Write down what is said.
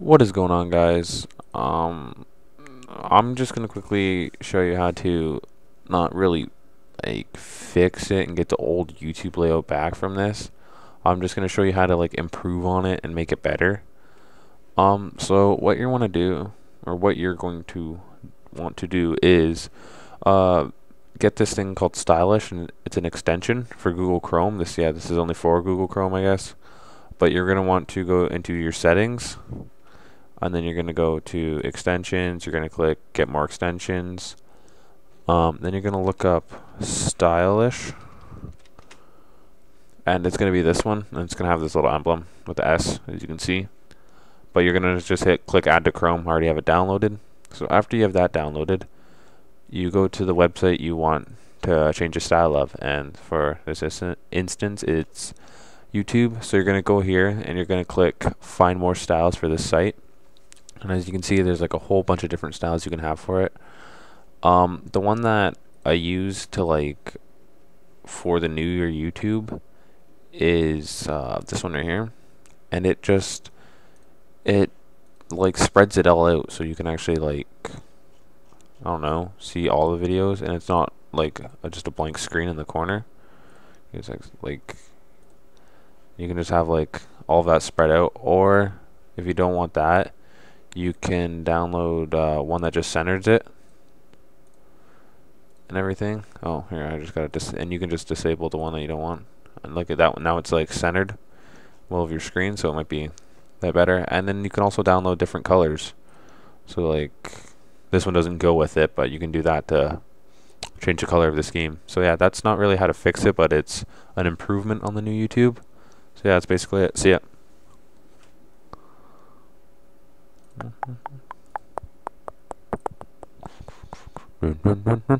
What is going on guys? Um, I'm just gonna quickly show you how to not really like fix it and get the old YouTube layout back from this. I'm just gonna show you how to like improve on it and make it better. Um, so what you want to do, or what you're going to want to do is, uh, get this thing called Stylish, and it's an extension for Google Chrome. This yeah, this is only for Google Chrome, I guess. But you're gonna want to go into your settings and then you're going to go to extensions you're going to click get more extensions. Um, then you're going to look up stylish. And it's going to be this one and it's going to have this little emblem with the S as you can see. But you're going to just hit click add to Chrome. I already have it downloaded. So after you have that downloaded you go to the website you want to change the style of. And for this instance it's YouTube. So you're going to go here and you're going to click find more styles for this site and as you can see there's like a whole bunch of different styles you can have for it. Um, the one that I use to like for the new year YouTube is uh, this one right here. And it just it like spreads it all out. So you can actually like I don't know see all the videos. And it's not like just a blank screen in the corner. It's like, like you can just have like all that spread out. Or if you don't want that you can download uh, one that just centers it and everything. Oh, here I just got to and you can just disable the one that you don't want. And look at that one. Now it's like centered well of your screen, so it might be that better. And then you can also download different colors. So like this one doesn't go with it, but you can do that to change the color of the scheme. So yeah, that's not really how to fix it, but it's an improvement on the new YouTube. So yeah, that's basically it. See ya. Run, run, run, run.